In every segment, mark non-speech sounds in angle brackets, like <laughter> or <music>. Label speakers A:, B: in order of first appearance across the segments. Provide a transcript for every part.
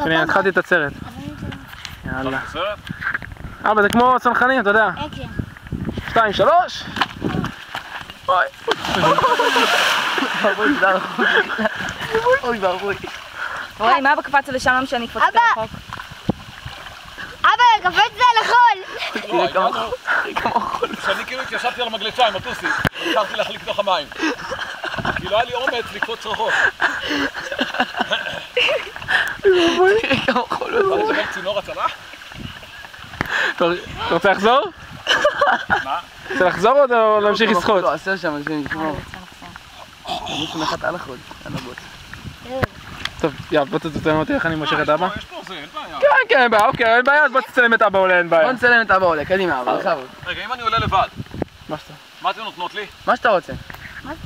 A: הנה,
B: אבא.
A: התחלתי את הסרט. יאללה.
C: בסרט?
A: אבא, זה כמו צנחנים, אתה יודע.
B: אה, כן.
A: שתיים, שלוש. אוי.
D: אוי ואבוי. וואי, מה אבא קפץ לשם למה שאני אקפוץ יותר
B: אבא!
D: רחוק?
B: אבא, קפץ זה על החול!
C: תראה כמה חול. כשאני כאילו התיישבתי על המגלשה עם הטוסי, התחלתי להחליק לתוך המים. כי לא היה לי אומץ לקפוץ רחוק.
D: כמה חול.
C: אתה
A: רוצה לחזור?
C: מה?
A: רוצה לחזור או להמשיך לשחות?
D: לא, עשה שם, החול, על הבוט.
A: טוב, יאללה, בוא תצלם אותי איך אני מושך את אבא.
C: יש פה זה, אין בעיה.
A: כן, כן, אין בעיה, אוקיי, אין בעיה, אז בוא תצלם את אבא עולה, אין בעיה.
D: בוא נצלם את אבא עולה, קדימה אבא, בכבוד.
C: רגע, אם אני עולה לבד,
A: מה שאתה-
C: מה אתן נותנות לי?
D: מה שאתה רוצה.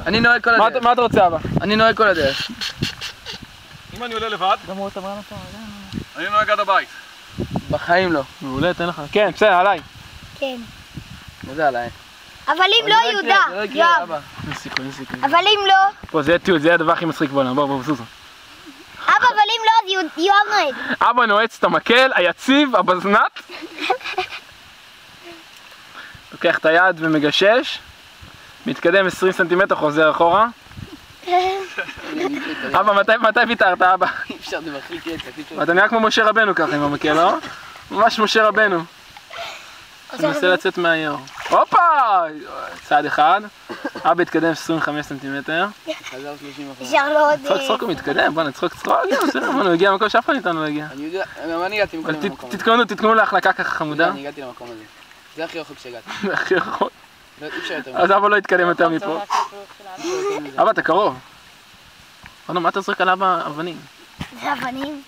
D: אני נוהג כל הדרך.
A: מה אתה רוצה אבא?
D: אני נוהג כל הדרך.
C: אם אני עולה לבד,
D: גם רות אמרה לך,
C: אני נוהג עד הבית.
D: בחיים לא.
A: מעולה, תן לך. כן, בסדר, עליי.
B: כן.
D: מה זה עליי?
B: אבל אם לא,
D: יקרה,
B: יהודה.
D: לא
B: יואב.
D: אבא.
A: אין סיכוי, אין סיכוי.
B: אבל אם לא...
A: בוא, זה יהיה טיול, זה הדבר הכי מצחיק בעולם. בוא, בוא, זוזו.
B: אבא, אבל אם לא, אז יואב נוהג.
A: אבא נועץ את המקל, היציב, הבזנט. לוקח את היד ומגשש. מתקדם 20 סנטימטר, חוזר אחורה. <laughs> אבא, מתי, מתי ויתרת, אבא?
D: אי אפשר, זה מרחיק אפשר.
A: אתה נראה כמו משה רבנו ככה עם המקל, לא? ממש משה רבנו. מנסה לצאת מהיאור. הופה! צעד אחד. אבא התקדם 25 סנטימטר.
D: חזר 30 אחורה.
B: אפשר לו עוד...
A: צחוק
B: אה,
A: צחוק הוא מתקדם, בוא נצחוק צחוק, בסדר, בוא, הוא הגיע למקום שאף אחד מאיתנו לא הגיע.
D: אני יודע, גם אני הגעתי למקום הזה.
A: תתכוננו, תתכוננו להחלקה ככה חמודה.
D: אני הגעתי למקום הזה. זה הכי רחוק שהגעתי.
A: הכי רחוק.
D: לא.
A: אז אבא לא יתקדם יותר מפה. אבא, אתה קרוב. אנו, מה אתה זורק על אבא אבנים?
B: זה אבנים.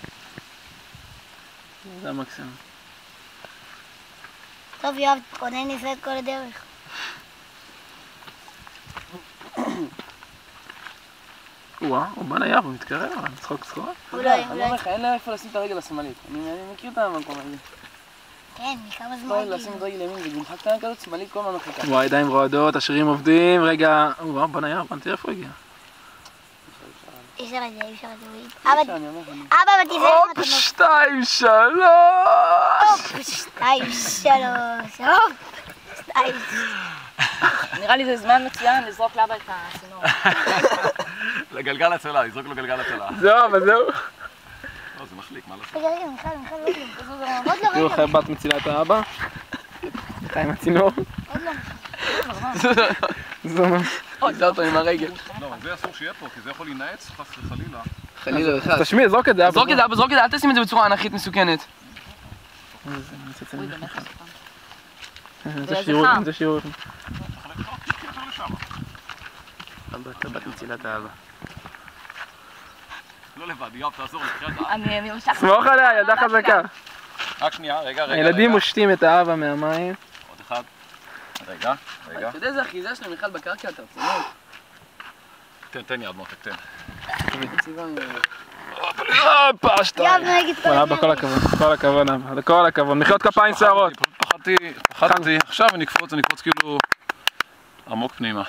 A: זה המקסימום.
B: טוב, יואב, תתכונן לזה את כל הדרך. <coughs>
A: וואה, הוא בא ליער, הוא מתקרב, אבל צחוק צחוק.
B: אולי,
D: אני
B: אולי.
D: אומר לך, אין לה איפה לשים את הרגל השמאלית. אני אני מכיר את המקום הזה.
B: כן, מכמה זמן.
D: לא, לשים את הרגל ימין, זה גומחה קטנה כזאת שמאלית כל הזמן מחליקה.
A: וואי, ידיים רועדות, השרירים עובדים, רגע, וואו, בוא ליער, בוא נראה איפה הוא הגיע.
B: אי אפשר את זה, אי אפשר את זה. אבא, ותיזהר
A: הופ,
B: מתנות.
A: שתיים, שלוש!
B: הופ, שתיים, שלוש, הופ, שתיים.
D: נראה לי זה זמן מצוין לזרוק לאבא את הצינור. <laughs>
C: לגלגל הצלה, לזרוק לו גלגל הצלה.
A: זהו, אבל זהו.
C: לא, זה מחליק, מה לעשות?
B: רגע, רגע, מיכל, מיכל, עוד לא. <laughs> לא,
A: תראו איך הבת מצילה את האבא. <laughs> אתה עם הצינור.
B: עוד לא.
A: זו ממש-
D: זה אותו עם הרגל.
C: לא, זה אסור שיהיה פה, כי זה יכול להינעץ חס וחלילה.
D: חלילה וחס.
A: תשמיע, זרוק את זה, אבא.
D: זרוק את זה, אבא, זרוק את זה, אל תשים את זה בצורה אנכית מסוכנת.
A: זה שיעור,
D: חם.
A: זה שיעור.
C: תחלק לשם.
A: הבת, הבת מצילה את האבא.
C: לא לבד, יואב, תעזור לי.
D: אני אני משך.
A: סמוך עליה, ידה חזקה.
C: רק שנייה, רגע, רגע.
A: הילדים
C: רגע.
A: מושטים את האבא מהמים.
C: עוד אחד. רגע, רגע.
D: אתה יודע איזה אחיזה של מיכל בקרקע, אתה רצינות?
C: תן, תן יד מותק, תן.
A: הופה, שתיים.
B: כל.
A: הכבוד, כל הכבוד. כל הכבוד. מחיאות כפיים שערות.
C: פחדתי, פחדתי, עכשיו אני אקפוץ, אני אקפוץ כאילו עמוק פנימה.